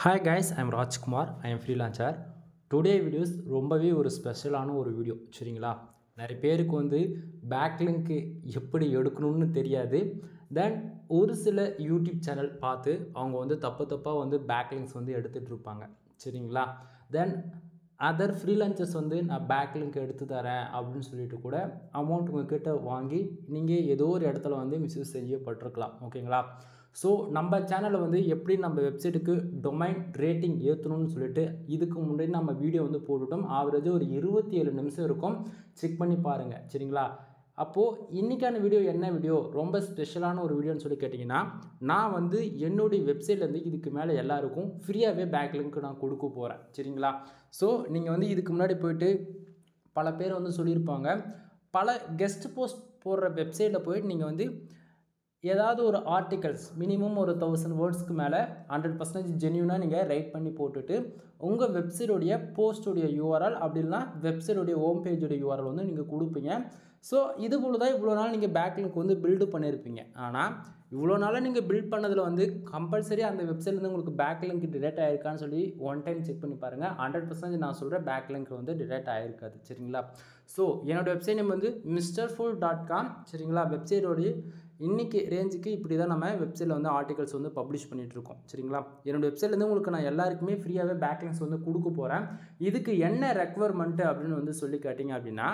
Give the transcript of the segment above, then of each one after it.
Hi guys I'm Rajkumar I am freelancer today videos ரொம்பவே ஒரு ஸ்பெஷலான ஒரு வீடியோ சரிங்களா? நிறைய பேருக்கு வந்து பேக்லிங்க்கு எப்படி எடுக்கணும்னு தெரியாது. தென் ஒரு சில யூடியூப் சேனல் பார்த்து அவங்க வந்து தப்பு தப்பாக வந்து பேக்லிங்ஸ் வந்து எடுத்துகிட்டு இருப்பாங்க சரிங்களா? தென் அதர் ஃப்ரீலான்சர்ஸ் வந்து நான் பேக்லிங்க் எடுத்து தரேன் அப்படின்னு சொல்லிட்டு கூட அமௌண்ட் உங்ககிட்ட வாங்கி நீங்கள் ஏதோ ஒரு இடத்துல வந்து மிஸ்யூஸ் செய்யப்பட்டிருக்கலாம் ஓகேங்களா ஸோ நம்ம சேனலில் வந்து எப்படி நம்ம வெப்சைட்டுக்கு டொமைன் ரேட்டிங் ஏற்றணும்னு சொல்லிட்டு இதுக்கு முன்னாடி நம்ம வீடியோ வந்து போட்டுவிட்டோம் ஆவரேஜாக ஒரு இருபத்தி ஏழு நிமிஷம் இருக்கும். செக் பண்ணி பாருங்கள் சரிங்களா? அப்போது இன்றைக்கான வீடியோ என்ன வீடியோ ரொம்ப ஸ்பெஷலான ஒரு வீடியோன்னு சொல்லி கேட்டிங்கன்னா நான் வந்து என்னுடைய வெப்சைட்லேருந்து இதுக்கு மேலே எல்லாருக்கும் ஃப்ரீயாகவே பேக் லிங்க் நான் கொடுக்க போகிறேன் சரிங்களா? ஸோ நீங்கள் வந்து இதுக்கு முன்னாடி போயிட்டு பல பேர் வந்து சொல்லியிருப்பாங்க. பல கெஸ்ட் போஸ்ட் போடுற வெப்சைட்டில் போயிட்டு நீங்கள் வந்து ஏதாவது ஒரு ஆர்டிகல்ஸ் மினிமம் ஒரு தௌசண்ட் வேர்ட்ஸ்க்கு மேலே ஹண்ட்ரட் பர்சன்டேஜ் ஜென்யூனாக நீங்கள் ரைட் பண்ணி போட்டுட்டு உங்கள் வெப்சைட்டுடைய போஸ்ட்டுடைய யூஆர்எல் அப்படி இல்லைனா வெப்சைட்டுடைய ஹோம் பேஜுடைய யூஆர்எல் வந்து நீங்கள் கொடுப்பீங்க. ஸோ இது போல் தான் இவ்வளோ நாள் நீங்கள் பேக்லிங்க் வந்து பில்டு பண்ணியிருப்பீங்க ஆனால் இவ்வளோ நாளாக நீங்கள் பில்ட் பண்ணதில் வந்து கம்பல்சரி அந்த வெப்சைட்லேருந்து உங்களுக்கு பேக்லிங்க் டிடெக்ட் ஆயிருக்கான்னு சொல்லி ஒன் டைம் செக் பண்ணி பாருங்கள் ஹண்ட்ரட் பர்சன்டேஜ் நான் சொல்கிறேன் பேக்லிங்க் வந்து டிடெக்ட் ஆயிருக்காது. சரிங்களா? ஸோ என்னோடய வெப்சைட் நேம் வந்து மிஸ்டர் ஃபுல் டாட் காம் சரிங்களா வெப்சைட்டோடைய இன்றைக்கி ரேஞ்சுக்கு இப்படி தான் நம்ம வெப்சைட்டில் வந்து ஆர்டிகல்ஸ் வந்து பப்ளிஷ் பண்ணிகிட்ருக்கோம் சரிங்களா? என்னோடய வெப்சைட்லேருந்து உங்களுக்கு நான் எல்லாருக்குமே ஃப்ரீயாகவே பேக்லிங்ஸ் வந்து கொடுக்க போகிறேன் இதுக்கு என்ன ரெக்குவயர்மெண்ட்டு அப்படின்னு வந்து சொல்லி கேட்டிங்க அப்படின்னா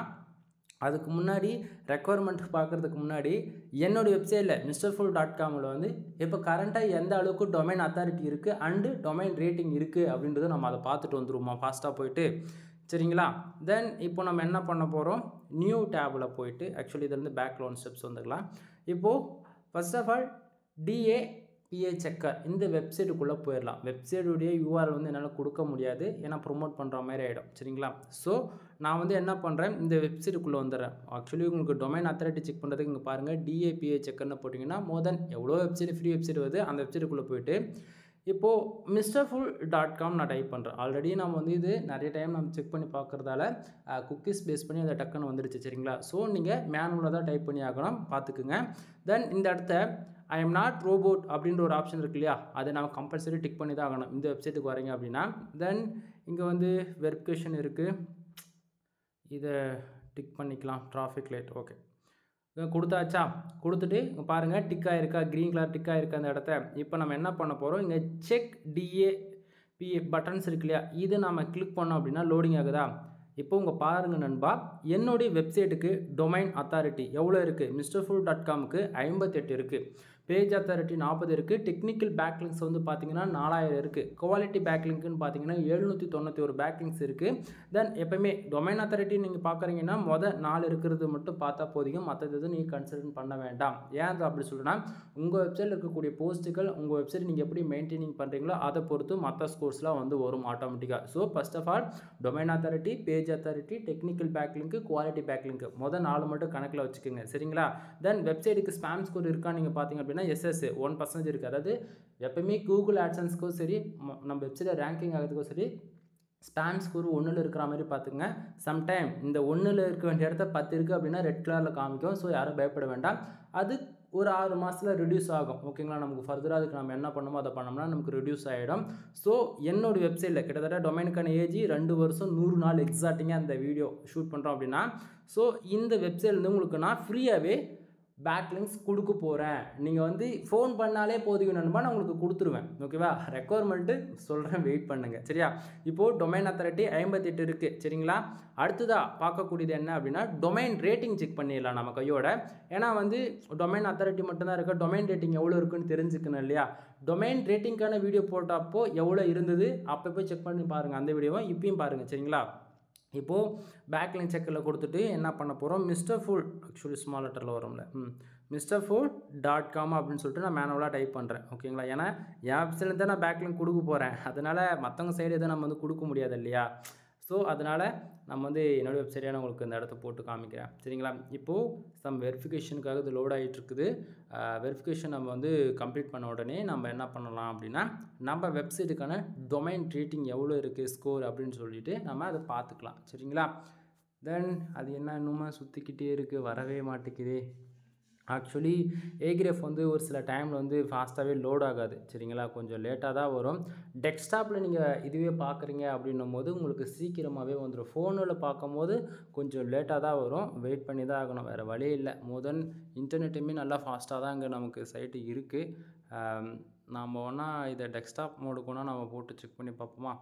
அதுக்கு முன்னாடி ரெக்குவயர்மெண்ட் பார்க்குறதுக்கு முன்னாடி என்னோடய வெப்சைட்டில் மிஸ்டர் ஃபுல் டாட் காமில் வந்து இப்போ கரண்ட்டாக எந்த அளவுக்கு டொமைன் அத்தாரிட்டி இருக்குது அண்டு டொமைன் ரேட்டிங் இருக்குது அப்படின்றத நம்ம அதை பார்த்துட்டு வந்துருவோமா ஃபாஸ்ட்டாக போயிட்டு. சரிங்களா? தென் இப்போ நம்ம என்ன பண்ண போகிறோம் நியூ டேபில் போயிட்டு ஆக்சுவலி இதுலேருந்து பேக் லோன் ஸ்டெப்ஸ் வந்துக்கலாம் இப்போது first of all DA PA checker இந்த வெப்சைட்டுக்குள்ளே போயிடலாம் வெப்சைட்டுடைய யூஆர்எல் வந்து என்னால் கொடுக்க முடியாது. ஏன்னா ப்ரொமோட் பண்ணுற மாதிரி ஆகிடும் சரிங்களா? ஸோ நான் வந்து என்ன பண்ணுறேன் இந்த வெப்சைட்டுக்குள்ளே வந்துடுறேன். ஆக்சுவலி உங்களுக்கு டொமைன் அத்தாரிட்டி செக் பண்ணுறதுக்கு இங்கே பாருங்கள் டிஏபிஏ செக்கர்னு போட்டிங்கன்னா மோர் தென் எவ்வளோ வெப்சைட் ஃப்ரீ வெப்சைட் வருது அந்த வெப்சைட்டுக்குள்ளே போயிட்டு இப்போது மிஸ்டர் ஃபுல் டாட் காம் நான் டைப் பண்ணுறேன் ஆல்ரெடி நம்ம வந்து இது நிறைய டைம் நம்ம செக் பண்ணி பார்க்குறதால குக்கீஸ் பேஸ் பண்ணி அதை டக்குன்னு வந்துடுச்சு சரிங்களா? ஸோ நீங்கள் மேனுவலாக தான் டைப் பண்ணி ஆகணும் பார்த்துக்குங்க தென் இந்த இடத்த ஐ எம் நாட் ரோபோட் அப்படின்ற ஒரு ஆப்ஷன் இருக்கு இல்லையா? அதை நம்ம கம்பல்சரி டிக் பண்ணி தான் ஆகணும். இந்த வெப்சைட்டுக்கு வரீங்க அப்படின்னா. தென் இங்கே வந்து வெரிஃபிகேஷன் இருக்குது இதை டிக் பண்ணிக்கலாம் டிராஃபிக் லைட் ஓகே கொடுத்தாச்சா? கொடுத்துட்டு இங்கே பாருங்கள் டிக் ஆகிருக்கா க்ரீன் கலர் டிக் ஆகிருக்கா அந்த இடத்த? இப்போ நம்ம என்ன பண்ண போகிறோம் இங்கே செக் டிஏ பிஏ பட்டன்ஸ் இருக்கு இல்லையா? இது நம்ம கிளிக் பண்ணோம் அப்படின்னா லோடிங் ஆகுதா? இப்போ உங்கள் பாருங்கள் நண்பா என்னுடைய வெப்சைட்டுக்கு டொமைன் அத்தாரிட்டி எவ்வளோ இருக்குது மிஸ்டர் ஃபுல் டாட் காமுக்கு ஐம்பத்தெட்டு இருக்குது பேஜ் அத்தாரிட்டி நாற்பது இருக்குது டெக்னிக்கல் பேக்லிங்ஸ் வந்து பார்த்திங்கன்னா நாலாயிரம் இருக்குது குவாலிட்டி பேக்லிங்க்னு பார்த்தீங்கன்னா எழுநூற்றி தொண்ணூற்றி ஒரு பேக்லிங்ஸ் இருக்குது தென் எப்போயுமே டொமைன் அத்தாரிட்டி நீங்கள் பார்க்குறீங்கன்னா மொதல் நாலு இருக்கிறது மட்டும் பார்த்தா போதிக்கும் மற்றது எதுவும் நீங்கள் கன்சிடர் பண்ண வேண்டாம். ஏன் அப்படி சொல்லுன்னா உங்கள் வெப்சைட்டில் இருக்கக்கூடிய போஸ்ட்டுகள் உங்கள் வெப்சைட் நீங்கள் எப்படி மெயின்டைனிங் பண்ணுறீங்களோ அதை பொறுத்து மற்ற ஸ்கோர்ஸ்லாம் வந்து வரும் ஆட்டோமேட்டிக்காக so first of all domain authority page authority technical பேக்லிங்க்கு quality பேக்லிங்க்கு மொதல் நாலு மட்டும் கணக்கில் வச்சுக்கோங்க. சரிங்களா? தென் வெப்சைட்டுக்கு ஸ்பேம் ஸ்கோர் இருக்கா நீங்கள் பார்த்தீங்க அப்படின்னா எஸ்எஸ் ஒன் பர்சன்டேஜ் இருக்குது அதாவது எப்பவுமே கூகுள் ஆட்சன்ஸ்க்கும் சரி நம்ம வெப்சைட்டில் ரேங்கிங் ஆகிறதுக்கும் சரி ஸ்பேம் ஸ்கோர் ஒன்றில் இருக்கிற மாதிரி பார்த்துங்க சம்டைம் இந்த ஒன்றில் இருக்க வேண்டிய இடத்த பத்து இருக்குது அப்படின்னா ரெட் கலரில் காமிக்கும். ஸோ யாரும் பயப்பட வேண்டாம். அது ஒரு ஆறு மாதத்தில் ரிடியூஸ் ஆகும். ஓகேங்களா நமக்கு ஃபர்தராக அதுக்கு நம்ம என்ன பண்ணணுமோ அதை பண்ணோம்னா நமக்கு ரிடியூஸ் ஆகிடும் ஸோ என்னோட வெப்சைட்டில் கிட்டத்தட்ட டொமைனுக்கான ஏஜ் ரெண்டு வருஷம் நூறு நாள் எக்ஸாக்டிங்காக அந்த வீடியோ ஷூட் பண்ணுறோம் அப்படின்னா ஸோ இந்த வெப்சைட்லேருந்து உங்களுக்கு நான் ஃப்ரீயாகவே பேக் லிங்க்ஸ் கொடுக்க போகிறேன் நீங்கள் வந்து ஃபோன் பண்ணாலே போதும் நண்பா நான் உங்களுக்கு கொடுத்துருவேன். ஓகேவா ரெக்குவயர்மெண்ட்டு சொல்கிறேன் வெயிட் பண்ணுங்கள் சரியா? இப்போது டொமைன் அத்தாரிட்டி ஐம்பத்தெட்டு இருக்குது சரிங்களா? அடுத்ததாக பார்க்கக்கூடியது என்ன அப்படின்னா டொமைன் ரேட்டிங் செக் பண்ணிடலாம் நம்ம கையோட. ஏன்னா வந்து டொமைன் அத்தாரிட்டி மட்டும்தான் இருக்குது டொமைன் ரேட்டிங் எவ்வளோ இருக்குன்னு தெரிஞ்சுக்கணும் இல்லையா? டொமைன் ரேட்டிங்க்கான வீடியோ போட்டப்போ எவ்வளோ இருந்தது? அப்போ போய் செக் பண்ணி பாருங்கள் அந்த வீடியோவை இப்பயும் பாருங்கள் சரிங்களா? இப்போது பேக்லைன் செக்கில் கொடுத்துட்டு என்ன பண்ண போகிறோம் மிஸ்டர் ஃபுல் ஆக்சுவலி ஸ்மால் லெட்டரில் வரும்ல. ம். மிஸ்டர் ஃபுல் டாட் காம் அப்படின்னு சொல்லிட்டு நான் மேனுவலாக டைப் பண்ணுறேன் ஓகேங்களா ஏன்னா என் வெப்சைட்லேருந்து தான் நான் பேக்லிங் கொடுக்க போகிறேன் அதனால் மற்றவங்க சைடு எதுவும் நம்ம வந்து கொடுக்க முடியாது இல்லையா? ஸோ அதனால் நம்ம வந்து என்னோடய வெப்சைட்டே நான் உங்களுக்கு இந்த இடத்த போட்டு காமிக்கிறேன். சரிங்களா? இப்போது சம் வெரிஃபிகேஷனுக்காக இது லோட் ஆகிட்டு இருக்குது வெரிஃபிகேஷன் நம்ம வந்து கம்ப்ளீட் பண்ண உடனே நம்ம என்ன பண்ணலாம் அப்படின்னா நம்ம வெப்சைட்டுக்கான டொமைன் ரேட்டிங் எவ்வளோ இருக்குது ஸ்கோர் அப்படின்னு சொல்லிட்டு நம்ம அதை பார்த்துக்கலாம். சரிங்களா? தென் அது என்ன இன்னுமே சுற்றிக்கிட்டே இருக்குது வரவே மாட்டேங்குதே. ஆக்சுவலி ஏகிரேஃப் வந்து ஒரு சில டைமில் வந்து ஃபாஸ்ட்டாகவே லோட் ஆகாது. சரிங்களா? கொஞ்சம் லேட்டாக தான் வரும். டெஸ்க்டாப்பில் நீங்கள் இதுவே பார்க்குறீங்க அப்படின்னும் போது உங்களுக்கு சீக்கிரமாகவே வந்துடும் ஃபோனில் பார்க்கும்போது கொஞ்சம் லேட்டாக தான் வரும். வெயிட் பண்ணி தான் ஆகணும். வேறு வழி இல்லை. மோதன் இன்டர்நெட்டுமே நல்லா ஃபாஸ்ட்டாக தான் இங்கே நமக்கு சைட்டு இருக்குது நாம் வேணா இதை டெஸ்க்டாப் மோடுக்கு நம்ம போட்டு செக் பண்ணி பார்ப்போமா?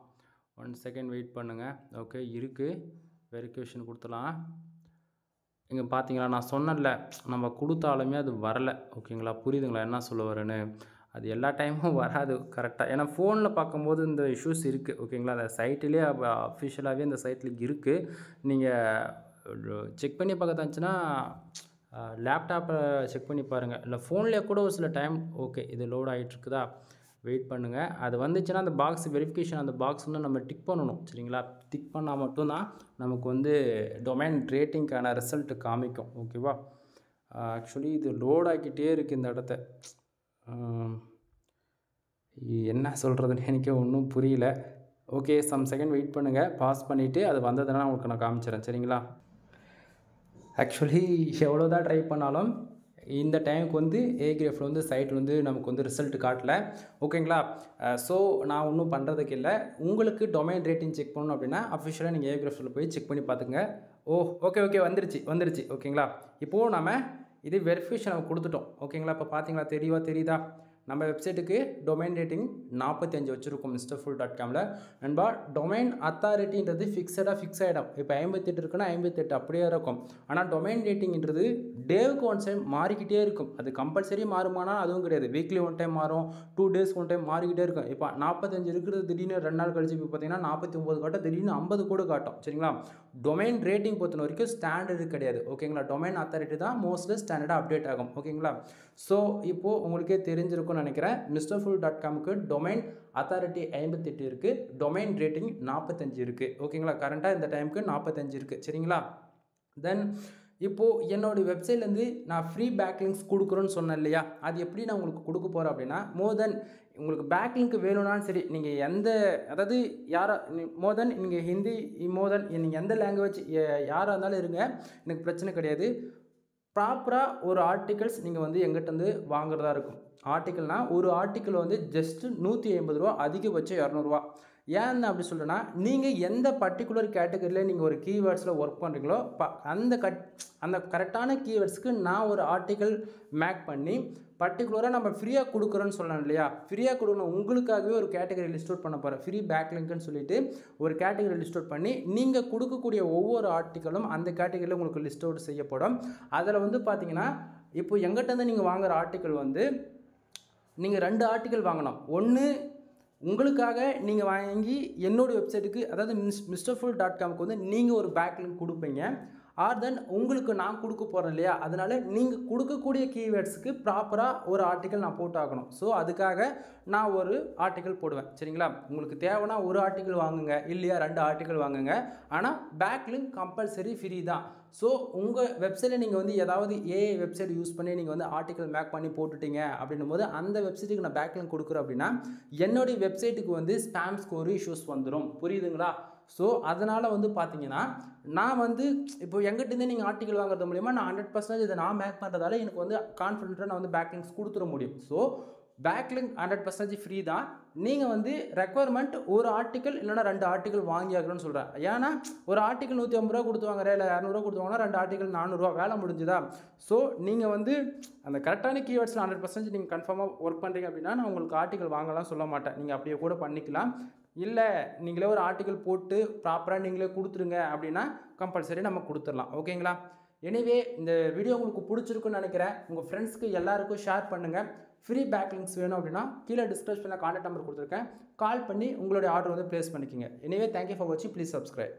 ஒன் செகண்ட் வெயிட் பண்ணுங்கள் ஓகே இருக்குது வெரிஃபிகேஷன் கொடுத்துலாம் இங்கே பார்த்தீங்களா நான் சொன்னேன்ல நம்ம கொடுத்தாலுமே அது வரலை. ஓகேங்களா? புரியுதுங்களா? என்ன சொல்ல வரேன்னு? அது எல்லா டைமும் வராது. கரெக்டாக ஏன்னா ஃபோனில் பார்க்கும்போது இந்த இஷ்யூஸ் இருக்குது ஓகேங்களா? அந்த சைட்டிலே அஃபிஷியலாகவே இந்த சைட்டில் இருக்குது நீங்கள் செக் பண்ணி பார்க்கத்தாச்சுன்னா லேப்டாப்பை செக் பண்ணி பாருங்கள் இல்லை ஃபோன்லேயே கூட ஒரு சில டைம் ஓகே இது லோட் ஆகிட்டுருக்குதா வெயிட் பண்ணுங்கள் அது வந்துச்சுன்னா அந்த பாக்ஸ் வெரிஃபிகேஷன் அந்த பாக்ஸ் வந்து நம்ம டிக் பண்ணணும். சரிங்களா? டிக் பண்ணால் மட்டும்தான் நமக்கு வந்து டொமைன் ரேட்டிங்க்கான ரிசல்ட்டு காமிக்கும். ஓகேவா ஆக்சுவலி இது லோட் ஆக்கிட்டே இருக்குது இந்த இடத்த. என்ன சொல்கிறதுன்னு எனக்கே ஒன்றும் புரியல. ஓகே சம் செகண்ட் வெயிட் பண்ணுங்கள் பாஸ் பண்ணிவிட்டு அது வந்ததுன்னா உங்களுக்கு நான் காமிச்சிடறேன் சரிங்களா? ஆக்சுவலி எவ்வளோ தான் ட்ரை பண்ணாலும் இந்த டைமுக்கு வந்து ஏ கிரேஃபில் வந்து சைட்டில் வந்து நமக்கு வந்து ரிசல்ட் காட்டல. ஓகேங்களா ஸோ நான் ஒன்றும் பண்ணுறதுக்கு இல்லை. உங்களுக்கு டொமைன் ரேட்டிங் செக் பண்ணணும் அப்படின்னா அஃபிஷியலாக நீங்கள் ஏ கிரேஃபில் போய் செக் பண்ணி பார்த்துங்க ஓ ஓகே ஓகே வந்துருச்சு வந்துருச்சு. ஓகேங்களா இப்போது நம்ம இது வெரிஃபிகேஷன் நம்ம கொடுத்துட்டோம். ஓகேங்களா இப்போ பார்த்தீங்களா? தெரியவா தெரியுதா? நம்ம வெப்சைட்டுக்கு டொமைன் ரேட்டிங் நாற்பத்தஞ்சு வச்சுருக்கோம் மிஸ்டர் ஃபுல் டாட் காமில் நண்பா டொமைன் அத்தாரிட்டின்றது ஃபிக்ஸடாக ஃபிக்ஸ் ஆகிடும் இப்போ ஐம்பத்தெட்டு இருக்குன்னா ஐம்பத்தெட்டு அப்படியே இருக்கும். ஆனால் டொமைன் ரேட்டிங்ன்றது டேவுக்கு ஒன் டைம் மாறிக்கிட்டே இருக்கும். அது கம்பல்சரி மாறுமானா அதுவும் கிடையாது. வீக்லி ஒன் டைம் மாறும் டூ டேஸ் ஒன் டைம் மாறிக்கிட்டே இருக்கும். இப்போ நாற்பத்தஞ்சு இருக்கிறது திடீர்னு ரெண்டு நாள் கழிச்சு இப்போ பார்த்தீங்கன்னா நாற்பத்தி ஒம்பது காட்டும் திடீர்னு ஐம்பது கூட காட்டும். சரிங்களா? டொமைன் ரேட்டிங் பொறுத்த வரைக்கும் ஸ்டாண்டர்டு கிடையாது. ஓகேங்களா டொமைன் அத்தாரிட்டி தான் மோஸ்ட்லி ஸ்டாண்டர்டாக அப்டேட் ஆகும். ஓகேங்களா ஸோ இப்போது உங்களுக்கே தெரிஞ்சிருக்கும்னு நினைக்கிறேன். மிஸ்டர் ஃபுல் டாட் காமுக்கு டொமைன் அத்தாரிட்டி ஐம்பத்தெட்டு இருக்குது டொமைன் ரேட்டிங் நாற்பத்தஞ்சு இருக்குது ஓகேங்களா கரண்ட்டாக இந்த டைமுக்கு நாற்பத்தஞ்சு இருக்குது சரிங்களா? தென் இப்போது என்னோடய வெப்சைட்லேருந்து நான் ஃப்ரீ பேக்லிங்ஸ் கொடுக்குறோன்னு சொன்னேன் இல்லையா? அது எப்படி நான் உங்களுக்கு கொடுக்க போகிறேன் அப்படின்னா மோர் தென் உங்களுக்கு பேக்லிங்க் வேணும்னாலும் சரி நீங்கள் எந்த அதாவது யாரா மோர் தென் நீங்கள் ஹிந்தி மோர் தென் நீங்கள் எந்த லாங்குவேஜ் யாராக இருந்தாலும் இருங்க எனக்கு பிரச்சனை கிடையாது. ப்ராப்பராக ஒரு ஆர்டிகல்ஸ் நீங்கள் வந்து எங்கிட்டேருந்து வாங்குறதா இருக்கும். ஆர்டிக்கல்னால் ஒரு ஆர்டிக்கல் வந்து ஜஸ்ட்டு நூற்றி ஐம்பது ரூபா அதிகபட்சம் இரநூறுவா. ஏன் அப்படி சொல்கிறேன்னா நீங்கள் எந்த பர்டிகுலர் கேட்டகரியில் நீங்கள் ஒரு கீவேர்ட்ஸில் ஒர்க் பண்ணுறீங்களோ ப அந்த கட் அந்த கரெக்டான கீவேர்ட்ஸ்க்கு நான் ஒரு ஆர்டிக்கல் மேக் பண்ணி பர்டிகுலராக நம்ம ஃப்ரீயாக கொடுக்குறோன்னு சொல்லலாம் இல்லையா? ஃப்ரீயாக கொடுக்கணும் உங்களுக்காகவே ஒரு கேட்டகரி லிஸ்ட் அவுட் பண்ண போகிறேன் ஃப்ரீ பேக்லிங்க்னு சொல்லிட்டு ஒரு கேட்டகரி லிஸ்ட் அவுட் பண்ணி நீங்கள் கொடுக்கக்கூடிய ஒவ்வொரு ஆர்டிக்கலும் அந்த கேட்டகரியில் உங்களுக்கு லிஸ்ட் அவுட் செய்யப்படும். அதில் வந்து பார்த்தீங்கன்னா இப்போ எங்கிட்டேருந்து நீங்கள் வாங்குகிற ஆர்டிக்கல் வந்து நீங்கள் ரெண்டு ஆர்டிக்கல் வாங்கணும். ஒன்று உங்களுக்காக நீங்கள் வாங்கி என்னோடய வெப்சைட்டுக்கு அதாவது மிஸ் மிஸ்டர் ஃபுல் டாட் காம்க்கு வந்து நீங்கள் ஒரு பேக்லிங்க் கொடுப்பீங்க. ஆர் தென் உங்களுக்கு நான் கொடுக்க போகிறேன் இல்லையா? அதனால் நீங்கள் கொடுக்கக்கூடிய கீவேர்ட்ஸுக்கு ப்ராப்பராக ஒரு ஆர்டிக்கல் நான் போட்டாகணும். ஸோ அதுக்காக நான் ஒரு ஆர்டிக்கல் போடுவேன். சரிங்களா? உங்களுக்கு தேவைன்னா ஒரு ஆர்டிக்கல் வாங்குங்க. இல்லையா? ரெண்டு ஆர்டிக்கல் வாங்குங்க. ஆனால் பேக்லிங்க் கம்பல்சரி ஃப்ரீ தான். ஸோ உங்கள் வெப்சைட்டில் நீங்கள் வந்து ஏதாவது ஏஐ வெப்சைட் யூஸ் பண்ணி நீங்கள் வந்து ஆர்டிக்கல் மேக் பண்ணி போட்டுட்டீங்க அப்படின்னும் போது அந்த வெப்சைட்டுக்கு நான் பேக்லிங் கொடுக்குறேன் அப்படின்னா என்னுடைய வெப்சைட்டுக்கு வந்து ஸ்பேம் ஸ்கோர் இஷ்யூஸ் வந்துடும் புரியுதுங்களா? ஸோ அதனால் வந்து பார்த்தீங்கன்னா நான் வந்து இப்போ எங்கிட்டேருந்து நீங்கள் ஆர்டிக்கல் வாங்குறது மூலிமா நான் ஹண்ட்ரட் பர்சன்டேஜ் இதை நான் மேக் பண்ணுறதால எனக்கு வந்து கான்ஃபிடென்ட்டாக நான் வந்து பேக்லிங்ஸ் கொடுத்துட முடியும். So backlink hundred percentage free தான். நீங்கள் வந்து ரெக்குவயர்மெண்ட் ஒரு ஆர்டிக்கல் இல்லைனா ரெண்டு ஆர்டிக்கல் வாங்கி ஆகணும்னு சொல்கிறேன் ஏன்னா ஒரு ஆர்டிக்கல் நூற்றி ஐம்பது ரூபா கொடுத்து வாங்குறேன் இல்லை இரநூறுவா கொடுத்து வாங்கினா ரெண்டு ஆர்டிக்கல் நானூறுரூவா வேலை முடிஞ்சுதா? ஸோ நீங்கள் வந்து அந்த கரெக்டான கீவேர்ட்ஸில் ஹண்ட்ரட் பர்சன்டேஜ் நீங்கள் கன்ஃபார்மாக ஒர்க் பண்ணுறீங்க அப்படின்னா நான் உங்களுக்கு ஆர்டிக்கல் வாங்கலாம் சொல்ல மாட்டேன். நீங்கள் அப்படியே கூட பண்ணிக்கலாம். இல்லை நீங்களே ஒரு ஆர்டிக்கல் போட்டு ப்ராப்பராக நீங்களே கொடுத்துருங்க அப்படின்னா கம்பல்சரி நம்ம கொடுத்துடலாம். ஓகேங்களா எனிவே இந்த வீடியோ உங்களுக்கு பிடிச்சிருக்குன்னு நினைக்கிறேன். உங்கள் ஃப்ரெண்ட்ஸ்க்கு எல்லாருக்கும் ஷேர் பண்ணுங்கள் ஃப்ரீ பேக் லிங்க்ஸ் வேணும் அப்படின்னா கீழே டிஸ்கிரிப்ஷனில் கான்டாக்ட் நம்பர் கொடுத்துருக்கேன். கால் பண்ணி உங்களுடைய ஆர்டர் வந்து ப்ளேஸ் பண்ணிக்கோங்க. எனிவே தேங்க்யூ ஃபார் வாட்சிங் ப்ளீஸ் சப்ஸ்கிரைப்